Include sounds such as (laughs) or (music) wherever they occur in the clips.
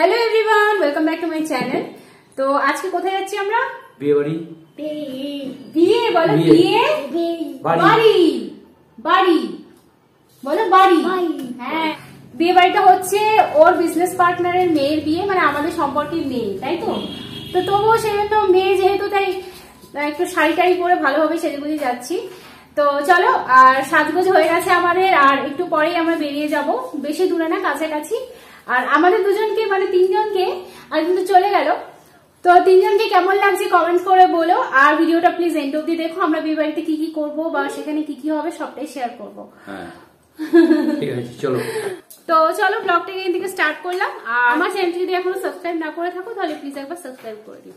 Hello everyone welcome back to my channel তো আজকে কোথায় যাচ্ছি আমরা? বিয়ে বাড়ি বিয়ে বলো বিয়ে। বাড়ি। বাড়ি। বলো বাড়ি। হ্যাঁ বিয়ে বাড়িটা হচ্ছে ওর বিজনেস পার্টনারের মেয়ের বিয়ে মানে আমাদের সম্পর্কের মেয়ে তাই তো? তো তবুও সেই জন্য মেয়ে যেহেতু তাই একটু শাড়ি টাড়ি পরে ভালোভাবে সেজে গুজে যাচ্ছি। তো চলো আর সাজগোজ হয়ে গেছে আমাদের আর একটু পরেই আমরা বেরিয়ে যাব। বেশি দূরে না কাছাকাছি। আর আমাদের দুজনকে মানে তিনজনকে আর কিন্তু চলে গেল। তো তিনজনকে কেমন লাগছে কমেন্ট করে বলো। আর ভিডিওটা প্লিজ এন্ড অব্দি দেখো আমরা বিয়ে বাড়িতে কি কি করব বা সেখানে কি কি হবে সবটাই শেয়ার করব। হ্যাঁ। (laughs) ঠিক আছে চলো। তো চলো ব্লগটাকে এখান থেকে স্টার্ট করলাম। আর আমার চ্যানেলটি যদি এখনও সাবস্ক্রাইব না করে থাকো তাহলে প্লিজ একবার সাবস্ক্রাইব করে দিও।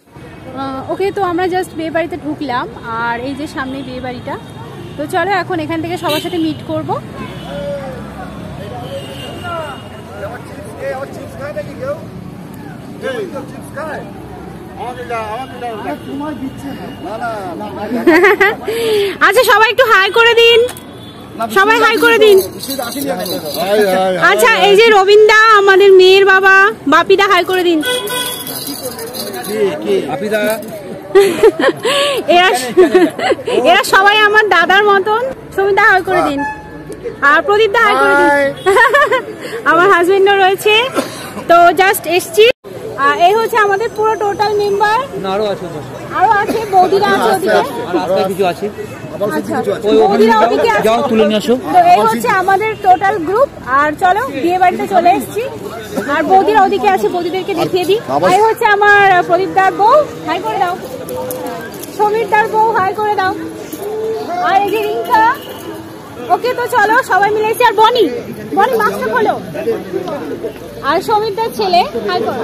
ওকে তো আমরা জাস্ট বিয়ে বাড়িতে ঢুকলাম আর এই যে সামনে বিয়ে বাড়িটা তো চলো এখন এখান থেকে সবার সাথে মিট করব। আমার চিপস খায় নাকি কেউ চিপস খায় আচ্ছা সবাই একটু হাই করে দিন। সবাই হাই করে দিন। আচ্ছা এই যে রবিন্দা আমাদের মেয়ের বাবা বাপিদা হাই করে দিন। এরা এরা সবাই আমার দাদার মতন। সমিতা হাই করে দিন। আর প্রদীপ দা হাই করে (laughs) আমার হাজবেন্ডও রয়েছে। তো জাস্ট এসছি। আর এই হচ্ছে আমাদের পুরো টোটাল মেম্বার আরও আছে। আরও আছে বৌদিরা আছে ওদিকে। আর কিছু আছে। আচ্ছা যাও, তুলে নিয়ে আসো। তো এই হচ্ছে আমাদের টোটাল গ্রুপ আর চলো বিয়ে বাড়িতে চলে এসেছি। আর বৌদিরা ওদিকে আছে বৌদিদেরকে দেখিয়ে দিই। এই হচ্ছে আমার প্রদীপ দার বউ। হাই করে দাও। সমীর দার বউ হাই করে দাও। আর এই যে রিঙ্কা ওকে, তো চলো, সবাই মিলে এসে, আর বনি বনি মাস্কটা খোলো। আর সমীর ছেলে, হাই করো।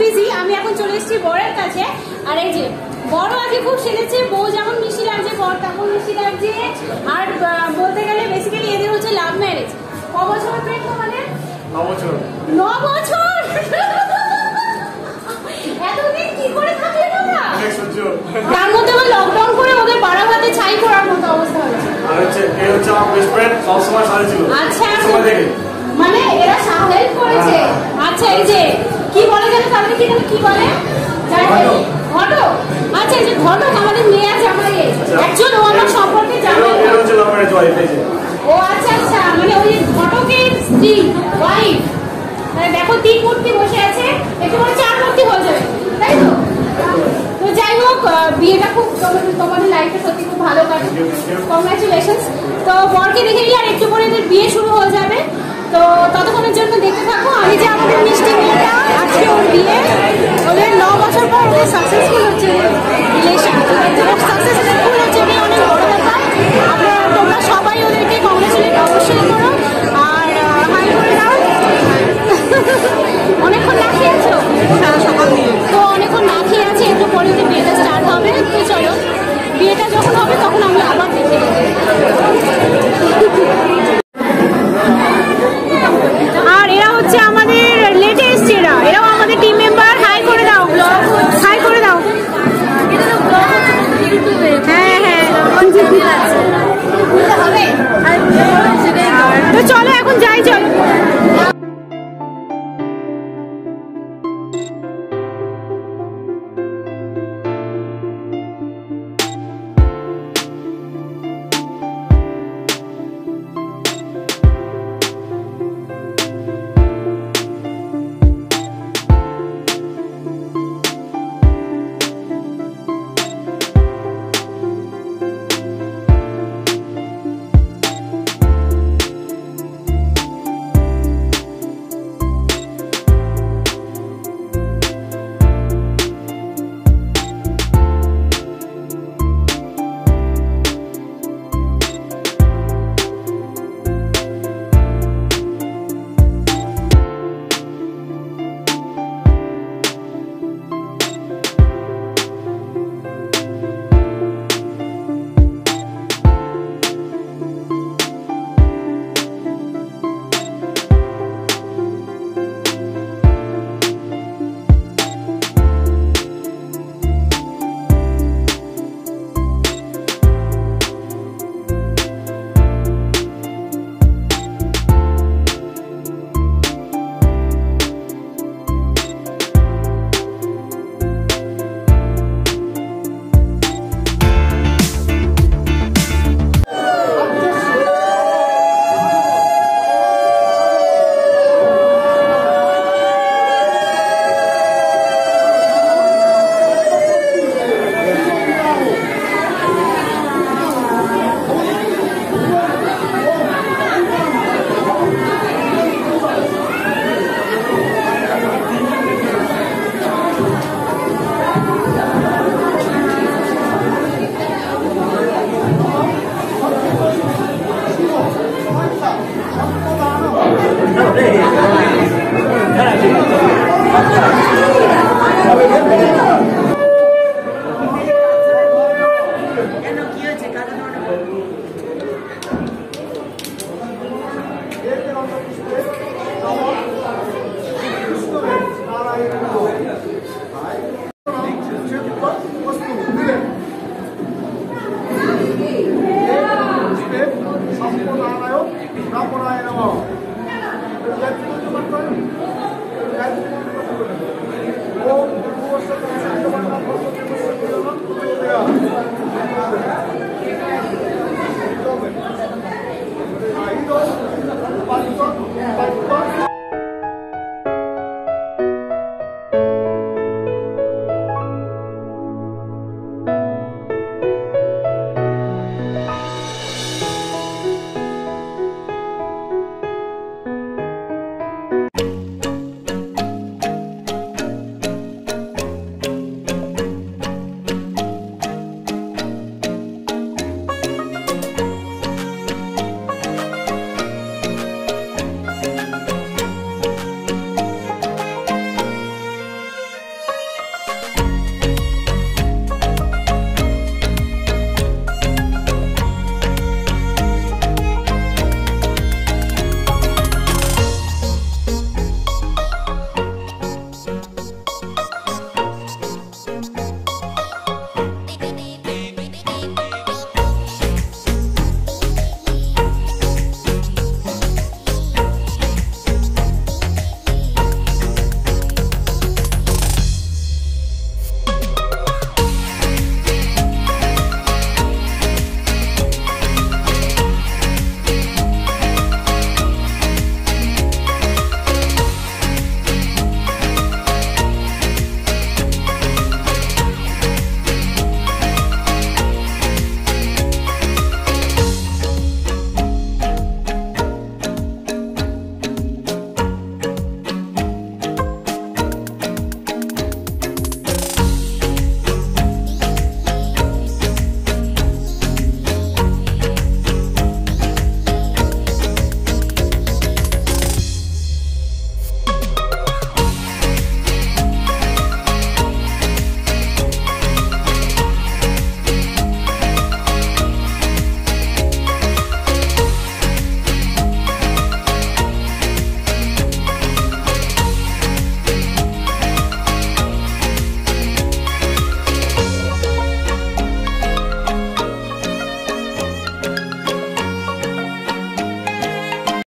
বিজি আমি এখন চলে এসেছি বরের কাছে। আর এই যে বড় আজকে খুব সেজেছে বউ যেমন মিষ্টি লাগছে বর তেমন মিষ্টি লাগছে আর বলতে গেলে বেসিক্যালি এদের হচ্ছে লাভ ম্যারেজ ক বছর প্রেম তোমাদের? ন বছর। এতদিন কি করে থাকলে তোমরা? তার মধ্যে লকডাউন করে ওদের বাড়াঘাতে ছাই করার মতো অবস্থা হয়েছে। আর হচ্ছে এই হচ্ছে আমার বেস্ট ফ্রেন্ড সবসময় সাথে ছিল। আচ্ছা মানে এরা হেল্প করেছে। আচ্ছা এই যে কি বলে যেন তাহলে কি কি বলে? ঘটক। আচ্ছা এই যে ঘটক আমাদের মেয়ে আছে আমার একজন ও আমার সম্পর্কে জানে? ও আচ্ছা আচ্ছা মানে ওই ঘটকের স্ত্রী ওয়াইফ মানে দেখো তিন মূর্তি বসে আছে। একটু করে চার মূর্তি হয়ে যাবে তাই তো? তো যাই হোক বিয়েটা খুব তোমাদের লাইফে সত্যি খুব ভালো কাটে। কংগ্রাচুলেশন তো বরকে দেখে নিলে আর একটু পরে এদের বিয়ে শুরু হয়ে যাবে। তো ততক্ষণের জন্য দেখতে থাকো। এই যে আমাদের মিষ্টি মেয়েটা, আজকে ওর বিয়ে। ওদের ন বছর পর ওদের সাকসেসফুল হচ্ছে রিলেশন সাকসেস